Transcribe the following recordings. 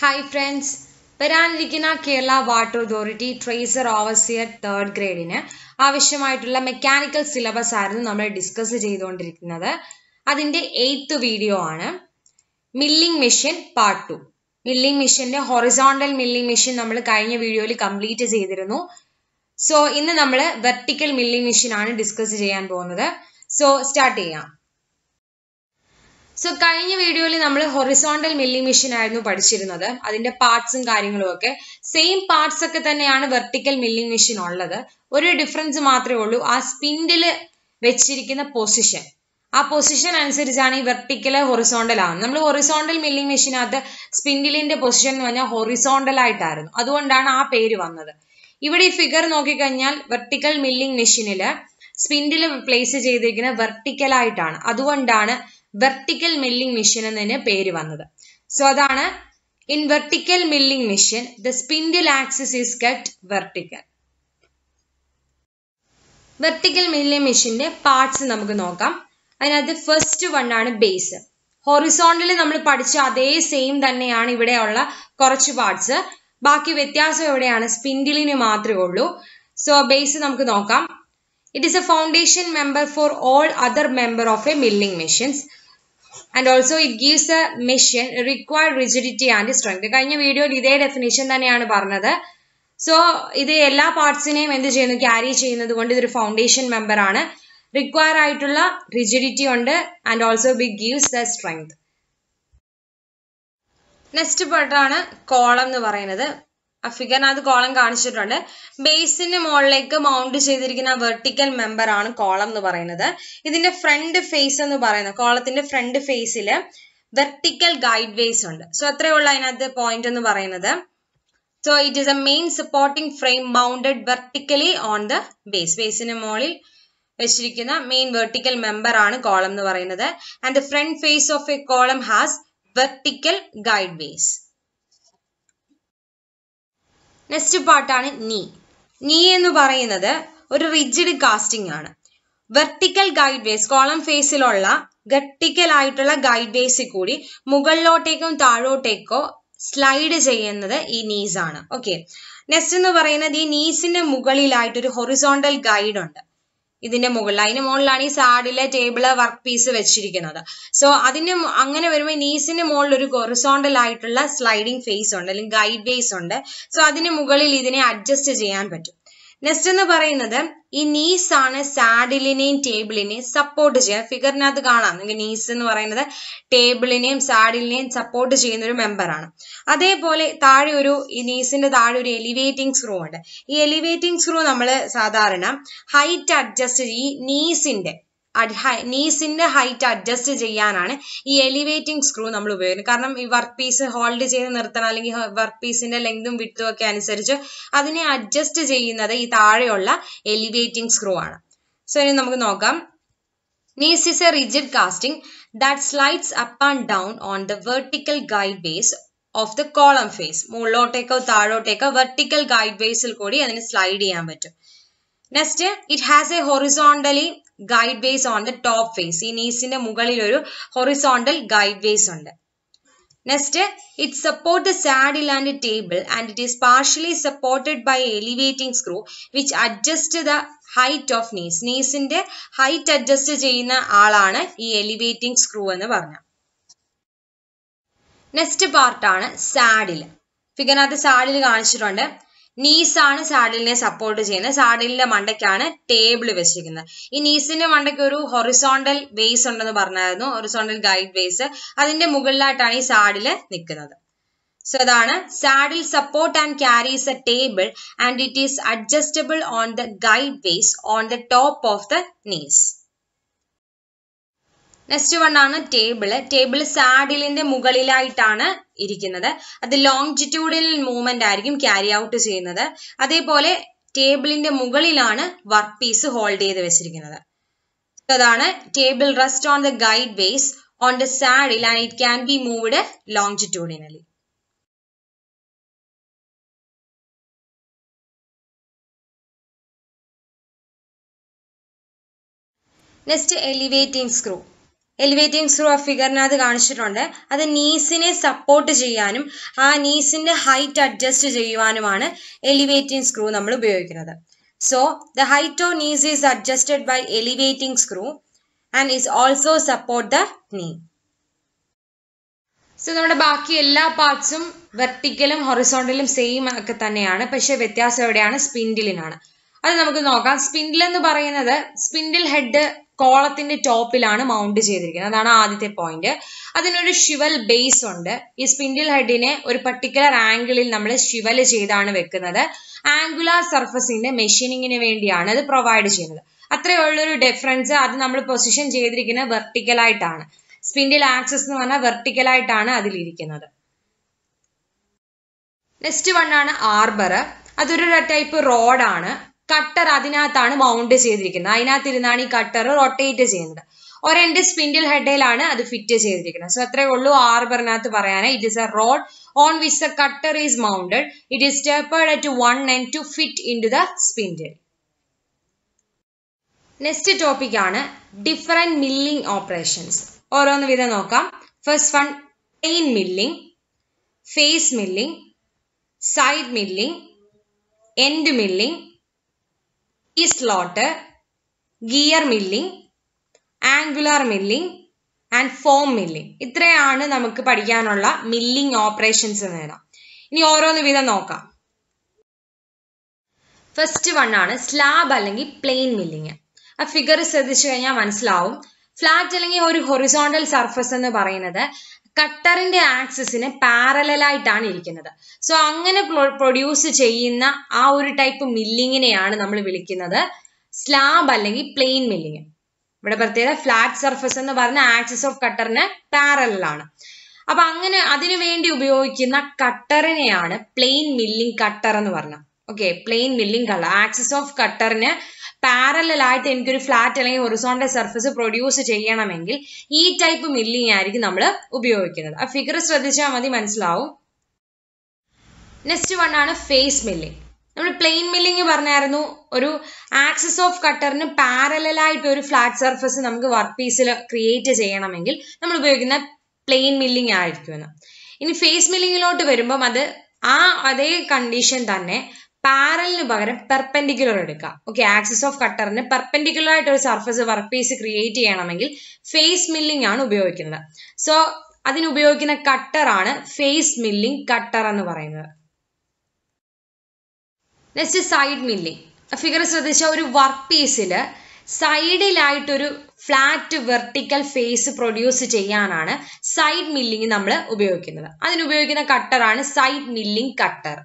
Hi friends വരാനിരിക്കുന്ന Kerala water authority tracer overseer third ഗ്രേഡിന് ആവശ്യമായിട്ടുള്ള mechanical syllabus ആയിരുന്നു നമ്മൾ ഡിസ്കസ് ചെയ്തുകൊണ്ടിരിക്കുന്നത്. അതിന്റെ എയ്ത്ത് വീഡിയോ ആണ്. Milling machine part two milling മെഷീന്റെ ഹൊറിസോണ്ടൽ മില്ലിംഗ് മെഷീൻ നമ്മൾ കഴിഞ്ഞ വീഡിയോയിൽ കംപ്ലീറ്റ് ചെയ്തിരുന്നു. സോ ഇന്ന് നമ്മൾ വെർട്ടിക്കൽ മില്ലിംഗ് മെഷീൻ ആണ് ഡിസ്കസ് ചെയ്യാൻ പോകുന്നത്. സോ സ്റ്റാർട്ട് ചെയ്യാം. സോ കഴിഞ്ഞ വീഡിയോയിൽ നമ്മൾ ഹൊറിസോണ്ടൽ മില്ലിംഗ് മെഷീൻ ആയിരുന്നു പഠിച്ചിരുന്നത്. അതിന്റെ പാർട്സും കാര്യങ്ങളും ഒക്കെ. സെയിം പാർട്സ് ഒക്കെ തന്നെയാണ് വെർട്ടിക്കൽ മില്ലിംഗ് മെഷീൻ ഉള്ളത്. ഒരു ഡിഫറൻസ് മാത്രമേ ഉള്ളൂ. ആ സ്പിൻഡിൽ വെച്ചിരിക്കുന്ന പൊസിഷൻ ആ പൊസിഷൻ അനുസരിച്ചാണ് ഈ വെർട്ടിക്കൽ ഹൊറിസോണ്ടൽ ആവുന്നത്. നമ്മൾ ഹൊറിസോണ്ടൽ മില്ലിംഗ് മെഷീനകത്ത് സ്പിൻഡിലിന്റെ പൊസിഷൻ എന്ന് പറഞ്ഞാൽ ഹൊറിസോണ്ടൽ ആയിട്ടായിരുന്നു. അതുകൊണ്ടാണ് ആ പേര് വന്നത്. ഇവിടെ ഈ ഫിഗർ നോക്കിക്കഴിഞ്ഞാൽ വെർട്ടിക്കൽ മില്ലിംഗ് മെഷീനിൽ സ്പിൻഡിൽ പ്ലേസ് ചെയ്തിരിക്കുന്നത് വെർട്ടിക്കൽ ആയിട്ടാണ്. അതുകൊണ്ടാണ് വെർട്ടിക്കൽ മില്ലിംഗ് മെഷീൻ എന്നതിന് പേര് വന്നത്. സോ അതാണ് in vertical milling machine the spindle axis is cut vertical vertical milling മെഷീന്റെ പാർട്സ് നമുക്ക് നോക്കാം. അതിനകത്ത് ഫസ്റ്റ് വൺ ആണ് ബേസ് ഹൊറിസോണ്ടലി നമ്മൾ പഠിച്ച അതേ സെയിം തന്നെയാണ് ഇവിടെയുള്ള കുറച്ച് പാർട്സ് ബാക്കി വ്യത്യാസം എവിടെയാണ്? സ്പിൻഡിലിന് മാത്രമേ ഉള്ളൂ. സോ ബേസ് നമുക്ക് നോക്കാം. It is a foundation member for all other member of a milling machines and also it gives a machine required rigidity and strength കഴിഞ്ഞ വീഡിയോയിൽ ഇതേ ഡെഫിനേഷൻ തന്നെയാണ് പറഞ്ഞത്. സോ ഇത് എല്ലാ പാർട്സിനെയും എന്ത് ചെയ്യുന്നു? ക്യാരി ചെയ്യുന്നത് കൊണ്ട് ഇതൊരു ഫൗണ്ടേഷൻ മെമ്പർ ആണ്. റിക്വയർ ആയിട്ടുള്ള റിജിഡിറ്റി ഉണ്ട് and also be gives the strength next പാർട്ടാണ് കോളം എന്ന് പറയുന്നത്. ആ ഫിഗറിനകത്ത് കോളം കാണിച്ചിട്ടുണ്ട്. ബേസിന് മുകളിലേക്ക് മൗണ്ട് ചെയ്തിരിക്കുന്ന വെർട്ടിക്കൽ മെമ്പർ ആണ് കോളം എന്ന് പറയുന്നത്. ഇതിന്റെ ഫ്രണ്ട് ഫേസ് എന്ന് പറയുന്നത് കോളത്തിന്റെ ഫ്രണ്ട് ഫേസിൽ വെർട്ടിക്കൽ ഗൈഡ് വേസ് ഉണ്ട്. സോ അത്രേ ഉള്ളൂ അതിനകത്ത് പോയിന്റ് എന്ന് പറയുന്നത്. So it is a main supporting frame mounted vertically on the base ബേസിന് മുകളിൽ വെച്ചിരിക്കുന്ന മെയിൻ വെർട്ടിക്കൽ മെമ്പർ ആണ് കോളം എന്ന് പറയുന്നത്. And the front face of a column has vertical guide ways next പാർട്ടാണ് നീ. നീ എന്ന് പറയുന്നത് ഒരു റിജിഡ് കാസ്റ്റിംഗ് ആണ്. വെർട്ടിക്കൽ ഗൈഡ് വേസ് കോളം ഫേസിലുള്ള ആയിട്ടുള്ള ഗൈഡ് വേസിൽ കൂടി മുകളിലോട്ടേക്കും താഴോട്ടേക്കോ സ്ലൈഡ് ചെയ്യുന്നത് ഈ നീസ് ആണ്. ഓക്കെ നെക്സ്റ്റ് എന്ന് പറയുന്നത് ഈ നീസിന്റെ മുകളിലായിട്ട് ഒരു ഹൊറിസോണ്ടൽ ഗൈഡ് ഉണ്ട്. ഇതിന്റെ മുകളിൽ. അതിന് മുകളിലാണ് ഈ സാഡിലെ ടേബിൾ വർക്ക് പീസ് വെച്ചിരിക്കുന്നത്. സോ അതിന് അങ്ങനെ വരുമ്പോൾ നീസിന്റെ മുകളിൽ ഒരു കൊറിസോണ്ടൽ ആയിട്ടുള്ള സ്ലൈഡിംഗ് ഫേസ് ഉണ്ട് അല്ലെങ്കിൽ ഗൈഡ് വേസ് ഉണ്ട്. സോ അതിന് മുകളിൽ ഇതിനെ അഡ്ജസ്റ്റ് ചെയ്യാൻ പറ്റും. നെക്സ്റ്റ് എന്ന് പറയുന്നത് ഈ നീസ് ആണ് സാഡിലിനെയും ടേബിളിനെയും സപ്പോർട്ട് ചെയ്യുക ഫിഗറിനകത്ത് കാണാം. നിങ്ങൾക്ക് നീസ് എന്ന് പറയുന്നത് ടേബിളിനെയും സാഡിലിനെയും സപ്പോർട്ട് ചെയ്യുന്ന ഒരു മെമ്പറാണ് അതേപോലെ താഴെ ഒരു ഈ നീസിന്റെ താഴെ ഒരു എലിവേറ്റിംഗ് സ്ക്രൂ ഉണ്ട്. ഈ എലിവേറ്റിംഗ് സ്ക്രൂ നമ്മൾ സാധാരണ ഹൈറ്റ് അഡ്ജസ്റ്റ് ഈ നീസിന്റെ നീസിന്റെ ഹൈറ്റ് അഡ്ജസ്റ്റ് ചെയ്യാനാണ് ഈ എലിവേറ്റിംഗ് സ്ക്രൂ നമ്മൾ ഉപയോഗിക്കുന്നത്. കാരണം ഈ വർക്ക് പീസ് ഹോൾഡ് ചെയ്ത് നിർത്തണം അല്ലെങ്കിൽ വർക്ക് പീസിന്റെ ലെങ്തും വിട്ടും ഒക്കെ അനുസരിച്ച് അതിനെ അഡ്ജസ്റ്റ് ചെയ്യുന്നത് ഈ താഴെയുള്ള എലിവേറ്റിംഗ് സ്ക്രൂ ആണ്. സോ ഇനി നമുക്ക് നോക്കാം. Knees is a rigid casting that slides up and down on the vertical guide base of the column face മുകളിലോട്ടേക്കോ താഴോട്ടേക്കോ വെർട്ടിക്കൽ ഗൈഡ് ബേസിൽ കൂടി അതിന് സ്ലൈഡ് ചെയ്യാൻ പറ്റും. Next it has a horizontally guide ways on the top face ഈ നീസിന്റെ മുകളിൽ ഒരു ഹൊറിസോണ്ടൽ ഗൈഡ് വേസ് ഉണ്ട്. Next it support the saddle and table and it is partially supported by elevating screw which adjust the height of knees നീസിന്റെ height adjust ചെയ്യുന്ന ആളാണ് ഈ elevating screw എന്ന് പറഞ്ഞ. നെക്സ്റ്റ് പാർട്ടാണ് സാഡിൽ ഫിഗറിനകത്ത് സാഡിൽ കാണിച്ചിട്ടുണ്ട്. Knees ആണ് സാഡിലിനെ സപ്പോർട്ട് ചെയ്യുന്നത്. സാഡിലിന്റെ മണ്ടയ്ക്കാണ് ടേബിൾ വെച്ചിരിക്കുന്നത്. ഈ നീസിന്റെ മണ്ടയ്ക്ക് ഒരു ഹൊറിസോണ്ടൽ ബേസ് ഉണ്ടെന്ന് പറഞ്ഞായിരുന്നു. ഹൊറിസോണ്ടൽ ഗൈഡ് ബേസ് അതിന്റെ മുകളിലായിട്ടാണ് ഈ സാഡിൽ നിൽക്കുന്നത്. സോ അതാണ് saddle support and carries a table and it is adjustable on the guide base on the top of the knees next one ആണ് ടേബിൾ ടേബിൾ സാഡിലിന്റെ മുകളിലായിട്ടാണ് ഇരിക്കുന്നത്. അത് ലോങ്ജിറ്റ്യൂഡിൽ മൂവ്മെന്റ് ആയിരിക്കും ക്യാരി ഔട്ട് ചെയ്യുന്നത്. അതേപോലെ ടേബിളിന്റെ മുകളിലാണ് വർക്ക് പീസ് ഹോൾഡ് ചെയ്ത് വെച്ചിരിക്കുന്നത്. അതാണ് table rest on the guide base on the saddle and it can be moved longitudinally next elevating screw elevating screw ആ ഫിഗറിനകത്ത് കാണിച്ചിട്ടുണ്ട്. അത് നീസിനെ സപ്പോർട്ട് ചെയ്യാനും ആ നീസിന്റെ ഹൈറ്റ് അഡ്ജസ്റ്റ് ചെയ്യുവാനുമാണ് എലിവേറ്റിംഗ് സ്ക്രൂ നമ്മൾ ഉപയോഗിക്കുന്നത്. So the height of knees is adjusted by elevating screw and is also support the knee so നമ്മുടെ ബാക്കി എല്ലാ പാർട്സും വെർട്ടിക്കലും ഹൊറിസോണ്ടലും സെയിം ഒക്കെ തന്നെയാണ്. പക്ഷെ വ്യത്യാസം എവിടെയാണ്? സ്പിൻഡിലിനാണ് അത് നമുക്ക് നോക്കാം. സ്പിൻഡിൽ എന്ന് പറയുന്നത് സ്പിൻഡിൽ ഹെഡ് കോളത്തിന്റെ ടോപ്പിലാണ് മൗണ്ട് ചെയ്തിരിക്കുന്നത്. അതാണ് ആദ്യത്തെ പോയിന്റ് അതിനൊരു ഷിവൽ ബേസ് ഉണ്ട്. ഈ സ്പിൻഡിൽ ഹെഡിനെ ഒരു പർട്ടിക്കുലർ ആംഗിളിൽ നമ്മൾ ഷിവൽ ചെയ്താണ് വെക്കുന്നത്. ആംഗുലാർ സർഫസിന്റെ മെഷീനിങ്ങിന് വേണ്ടിയാണ് അത് പ്രൊവൈഡ് ചെയ്യുന്നത്. അത്രേ ഉള്ളൊരു ഡിഫറൻസ് അത് നമ്മൾ പൊസിഷൻ ചെയ്തിരിക്കുന്നത് വെർട്ടിക്കൽ ആയിട്ടാണ്. സ്പിൻഡിൽ ആക്സസ് എന്ന് പറഞ്ഞാൽ വെർട്ടിക്കൽ ആയിട്ടാണ് അതിലിരിക്കുന്നത്. നെക്സ്റ്റ് വൺ ആണ് ആർബർ അതൊരു ടൈപ്പ് റോഡാണ് കട്ടർ അതിനകത്താണ് മൗണ്ട് ചെയ്തിരിക്കുന്നത്. അതിനകത്തിരുന്നാണ് ഈ കട്ടർ റൊട്ടേറ്റ് ചെയ്യുന്നത്. ഒരെന്റെ സ്പിൻഡിൽ ഹെഡയിലാണ് അത് ഫിറ്റ് ചെയ്തിരിക്കുന്നത്. സോ അത്രേ ഉള്ളൂ ആർബറിനകത്ത് പറയാൻ it is a rod on which the cutter is mounted it is tapered at one end to fit into the spindle next topic ആണ് ഡിഫറെന്റ് മില്ലിംഗ് ഓപ്പറേഷൻസ് ഓരോന്ന് വിധം നോക്കാം. First one plain milling face milling side milling end milling ഈ slot gear milling angular milling and form milling ഇത്രയാണ് നമുക്ക് പഠിക്കാനുള്ള milling operations എന്ന് ഇനി ഓരോന്ന് വിധം നോക്കാം. ഫസ്റ്റ് വൺ ആണ് സ്ലാബ് അല്ലെങ്കിൽ പ്ലെയിൻ മില്ലിംഗ് ആ ഫിഗർ ശ്രദ്ധിച്ചു കഴിഞ്ഞാൽ മനസ്സിലാവും. ഫ്ലാറ്റ് അല്ലെങ്കിൽ ഒരു ഹൊറിസോണ്ടൽ സർഫസ് എന്ന് പറയുന്നത് കട്ടറിന്റെ ആക്സിസിന് പാരലായിട്ടാണ് ഇരിക്കുന്നത്. സോ അങ്ങനെ പ്രൊഡ്യൂസ് ചെയ്യുന്ന ആ ഒരു ടൈപ്പ് മില്ലിങ്ങിനെയാണ് നമ്മൾ വിളിക്കുന്നത്. സ്ലാബ് അല്ലെങ്കിൽ പ്ലെയിൻ മില്ലിങ് ഇവിടെ പ്രത്യേകത ഫ്ലാറ്റ് സർഫസ് എന്ന് പറഞ്ഞ ആക്സിസ് ഓഫ് കട്ടറിന് പാരലാണ് അപ്പൊ അങ്ങനെ അതിനു വേണ്ടി ഉപയോഗിക്കുന്ന കട്ടറിനെയാണ് പ്ലെയിൻ മില്ലിംഗ് കട്ടർ എന്ന് പറഞ്ഞത് okay plain milling colour axis of കട്ടറിന് പാരലായിട്ട് എനിക്കൊരു ഫ്ലാറ്റ് അല്ലെങ്കിൽ ഒറിസോണ്ടൽ സർഫസ് പ്രൊഡ്യൂസ് ചെയ്യണമെങ്കിൽ ഈ ടൈപ്പ് മില്ലിംഗ് ആയിരിക്കും നമ്മൾ ഉപയോഗിക്കുന്നത്. ആ ഫിഗർ ശ്രദ്ധിച്ചാൽ മതി മനസ്സിലാവും? നെക്സ്റ്റ് വൺ ആണ് ഫേസ് മില്ലിംഗ് നമ്മൾ പ്ലെയിൻ മില്ലിംഗ് പറഞ്ഞായിരുന്നു. ഒരു ആക്സസ് ഓഫ് കട്ടറിന് പാരലായിട്ട് ഒരു ഫ്ലാറ്റ് സർഫസ് നമുക്ക് വർക്ക് പീസിൽ ക്രിയേറ്റ് ചെയ്യണമെങ്കിൽ നമ്മൾ ഉപയോഗിക്കുന്ന പ്ലെയിൻ മില്ലിംഗ് ആയിരിക്കുമെന്ന്. ഇനി ഫേസ് മില്ലിങ്ങിലോട്ട് വരുമ്പം അത് ആ അതേ കണ്ടീഷൻ തന്നെ പാരലിന് പകരം പെർപെൻഡിക്കുലർ എടുക്കുക. ഓക്കെ ആക്സിസ് ഓഫ് കട്ടറിന് പെർപെൻഡിക്കുലർ ആയിട്ട് ഒരു സർഫസ് വർക്ക് പീസ് ക്രിയേറ്റ് ചെയ്യണമെങ്കിൽ ഫേസ് മില്ലിംഗ് ആണ് ഉപയോഗിക്കുന്നത്. സോ അതിന് ഉപയോഗിക്കുന്ന കട്ടർ ആണ് ഫേസ് മില്ലിംഗ് കട്ടർ എന്ന് പറയുന്നത്. നെക്സ്റ്റ് സൈഡ് മില്ലിംഗ് ഫിഗർ ശ്രദ്ധിച്ച ഒരു വർക്ക് പീസിൽ സൈഡിലായിട്ടൊരു ഫ്ലാറ്റ് വെർട്ടിക്കൽ ഫേസ് പ്രൊഡ്യൂസ് ചെയ്യാനാണ് സൈഡ് മില്ലിംഗ് നമ്മൾ ഉപയോഗിക്കുന്നത്. അതിനുപയോഗിക്കുന്ന കട്ടറാണ് side milling cutter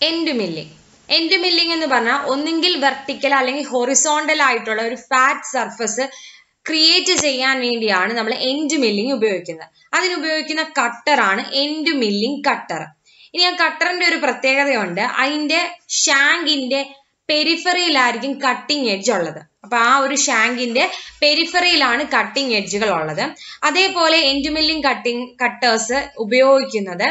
end milling end milling എന്ന് പറഞ്ഞാൽ ഒന്നുകിൽ വെർട്ടിക്കൽ അല്ലെങ്കിൽ ഹൊറിസോണ്ടൽ ആയിട്ടുള്ള ഒരു ഫാറ്റ് സർഫസ് ക്രിയേറ്റ് ചെയ്യാൻ വേണ്ടിയാണ് നമ്മൾ എൻഡ് മില്ലിംഗ് ഉപയോഗിക്കുന്നത്. അതിന് ഉപയോഗിക്കുന്ന കട്ടറാണ് എൻഡ് മില്ലിംഗ് കട്ടർ ഇനി ആ കട്ടറിന്റെ ഒരു പ്രത്യേകതയുണ്ട്. അതിന്റെ ഷാങ്കിന്റെ പെരിഫറിയിലായിരിക്കും കട്ടിംഗ് എഡ്ജ് ഉള്ളത്. അപ്പൊ ആ ഒരു ഷാങ്കിന്റെ പെരിഫറിയിലാണ് കട്ടിംഗ് എഡ്ജുകൾ ഉള്ളത്. അതേപോലെ എൻഡ് മില്ലിംഗ് കട്ടിംഗ് കട്ടേഴ്സ് ഉപയോഗിക്കുന്നത്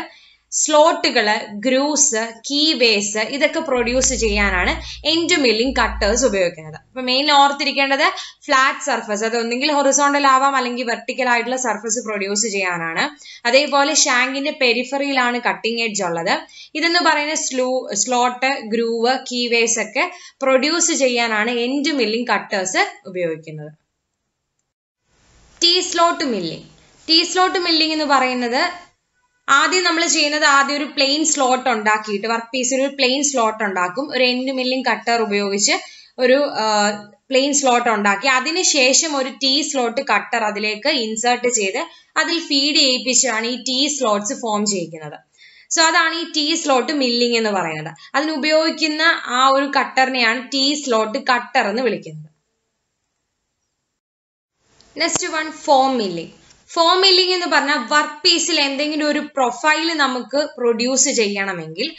സ്ലോട്ടുകൾ ഗ്രൂസ് കീവേസ് ഇതൊക്കെ പ്രൊഡ്യൂസ് ചെയ്യാനാണ് എൻഡ് മില്ലിംഗ് കട്ടേഴ്സ് ഉപയോഗിക്കുന്നത്. അപ്പൊ മെയിൻ ഓർത്തിരിക്കേണ്ടത് ഫ്ലാറ്റ് സർഫസ് അത് ഒന്നെങ്കിൽ ഹൊറിസോണ്ടൽ ആവാം അല്ലെങ്കിൽ വെർട്ടിക്കൽ ആയിട്ടുള്ള സർഫസ് പ്രൊഡ്യൂസ് ചെയ്യാനാണ്. അതേപോലെ ഷാങ്കിന്റെ പെരിഫറിയിലാണ് കട്ടിംഗ് എഡ്ജ് ഉള്ളത്. ഇതെന്ന് പറയുന്ന സ്ലൂ സ്ലോട്ട് ഗ്രൂവ് കീവേസ് ഒക്കെ പ്രൊഡ്യൂസ് ചെയ്യാനാണ് എൻഡ് മില്ലിംഗ് കട്ടേഴ്സ് ഉപയോഗിക്കുന്നത്. T slot milling T slot milling എന്ന് പറയുന്നത് ആദ്യം നമ്മൾ ചെയ്യുന്നത് ആദ്യം ഒരു പ്ലെയിൻ സ്ലോട്ട് ഉണ്ടാക്കിയിട്ട് വർക്ക് പീസിൽ ഒരു പ്ലെയിൻ സ്ലോട്ട് ഉണ്ടാക്കും. ഒരു എൻഡ് മില്ലിംഗ് കട്ടർ ഉപയോഗിച്ച് ഒരു പ്ലെയിൻ സ്ലോട്ട് ഉണ്ടാക്കി. അതിനുശേഷം ഒരു ടീ സ്ലോട്ട് കട്ടർ അതിലേക്ക് ഇൻസേർട്ട് ചെയ്ത് അതിൽ ഫീഡ് ചെയ്യിപ്പിച്ചാണ് ഈ ടീ സ്ലോട്ട്സ് ഫോം ചെയ്യിക്കുന്നത്. സോ അതാണ് ഈ ടീ സ്ലോട്ട് മില്ലിംഗ് എന്ന് പറയുന്നത്. അതിന് ഉപയോഗിക്കുന്ന ആ ഒരു കട്ടറിനെയാണ് ടീ സ്ലോട്ട് കട്ടർ എന്ന് വിളിക്കുന്നത്. Next one form milling form milling എന്ന് പറഞ്ഞാൽ വർക്ക് പീസിൽ എന്തെങ്കിലും ഒരു പ്രൊഫൈൽ നമുക്ക് പ്രൊഡ്യൂസ് ചെയ്യണമെങ്കിൽ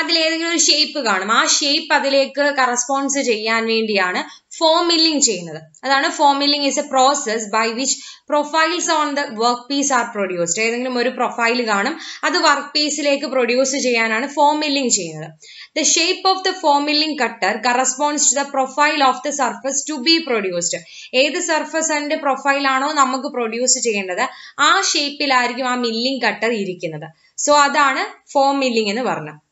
അതിലേതെങ്കിലും ഒരു ഷേപ്പ് കാണും. ആ ഷേപ്പ് അതിലേക്ക് കറസ്പോൺസ് ചെയ്യാൻ വേണ്ടിയാണ് ഫോം മില്ലിംഗ് ചെയ്യുന്നത്. അതാണ് form milling is a process by which profiles on the work piece are produced ഏതെങ്കിലും ഒരു പ്രൊഫൈൽ കാണും അത് വർക്ക് പീസിലേക്ക് പ്രൊഡ്യൂസ് ചെയ്യാനാണ് ഫോം മില്ലിംഗ് ചെയ്യുന്നത്. The shape of the form milling cutter corresponds to the profile of the surface to be produced ഏത് സർഫസിന്റെ പ്രൊഫൈലാണോ നമുക്ക് പ്രൊഡ്യൂസ് ചെയ്യേണ്ടത് ആ ഷേപ്പിലായിരിക്കും ആ മില്ലിംഗ് കട്ടർ ഇരിക്കുന്നത്. സോ അതാണ് ഫോം മില്ലിംഗ് എന്ന് പറഞ്ഞത്.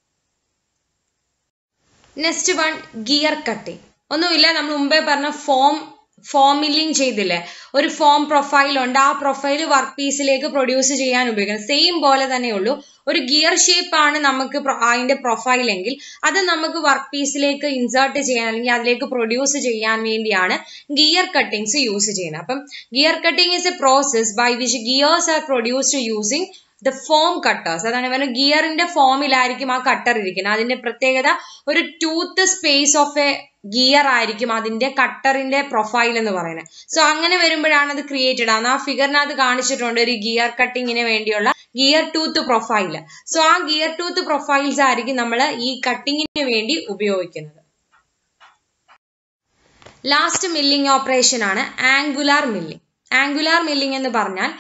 നെക്സ്റ്റ് വൺ ഗിയർ കട്ടിംഗ് ഒന്നുമില്ല നമ്മൾ മുമ്പേ പറഞ്ഞ ഫോം ഫോം മില്ലിംഗ് ചെയ്തില്ലേ? ഒരു ഫോം പ്രൊഫൈൽ ഉണ്ട്. ആ പ്രൊഫൈൽ വർക്ക് പീസിലേക്ക് പ്രൊഡ്യൂസ് ചെയ്യാൻ ഉപയോഗിക്കുന്നത്. സെയിം പോലെ തന്നെ ഉള്ളൂ. ഒരു ഗിയർ ഷേപ്പ് ആണ് നമുക്ക് അതിന്റെ പ്രൊഫൈൽ എങ്കിൽ അത് നമുക്ക് വർക്ക് പീസിലേക്ക് ഇൻസേർട്ട് ചെയ്യാൻ അല്ലെങ്കിൽ അതിലേക്ക് പ്രൊഡ്യൂസ് ചെയ്യാൻ വേണ്ടിയാണ് ഗിയർ കട്ടിങ്സ് യൂസ് ചെയ്യുന്നത്. അപ്പം gear cutting is a process by which gears are produced using the form cutters അതാണ് പറഞ്ഞ ഗിയറിന്റെ ഫോമിലായിരിക്കും ആ കട്ടർ ഇരിക്കുന്നത്. അതിന്റെ പ്രത്യേകത ഒരു tooth space of a gear ആയിരിക്കും അതിന്റെ കട്ടറിന്റെ പ്രൊഫൈൽ എന്ന് പറയുന്നത്. സോ അങ്ങനെ വരുമ്പോഴാണ് അത് ക്രിയേറ്റഡ് ആണ് ആ ഫിഗറിനകത്ത് കാണിച്ചിട്ടുണ്ട് ഒരു ഗിയർ കട്ടിങ്ങിന് വേണ്ടിയുള്ള ഗിയർ ടൂത്ത് പ്രൊഫൈൽ സോ ആ ഗിയർ ടൂത്ത് പ്രൊഫൈൽസ് ആയിരിക്കും നമ്മൾ ഈ കട്ടിങ്ങിന് വേണ്ടി ഉപയോഗിക്കുന്നത്. ലാസ്റ്റ് മില്ലിംഗ് ഓപ്പറേഷൻ ആണ് ആംഗുലാർ മില്ലിംഗ് ആംഗുലാർ മില്ലിംഗ് എന്ന് പറഞ്ഞാൽ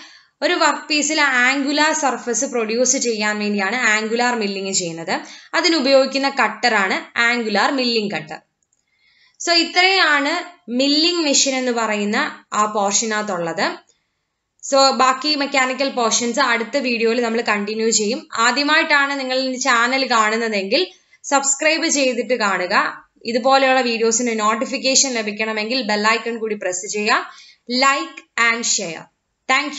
ഒരു വർക്ക് പീസിൽ ആംഗുലാർ സർഫസ് പ്രൊഡ്യൂസ് ചെയ്യാൻ വേണ്ടിയാണ് ആംഗുലാർ മില്ലിങ് ചെയ്യുന്നത്. അതിനുപയോഗിക്കുന്ന കട്ടറാണ് ആംഗുലാർ മില്ലിംഗ് കട്ടർ സോ ഇത്രയാണ് മില്ലിംഗ് മെഷീൻ എന്ന് പറയുന്ന ആ പോർഷനകത്തുള്ളത് സോ ബാക്കി മെക്കാനിക്കൽ പോർഷൻസ് അടുത്ത വീഡിയോയിൽ നമ്മൾ കണ്ടിന്യൂ ചെയ്യും. ആദ്യമായിട്ടാണ് നിങ്ങൾ ചാനൽ കാണുന്നതെങ്കിൽ സബ്സ്ക്രൈബ് ചെയ്തിട്ട് കാണുക. ഇതുപോലെയുള്ള വീഡിയോസിന് നോട്ടിഫിക്കേഷൻ ലഭിക്കണമെങ്കിൽ ബെല്ലൈക്കൺ കൂടി പ്രസ് ചെയ്യുക. Like and share thank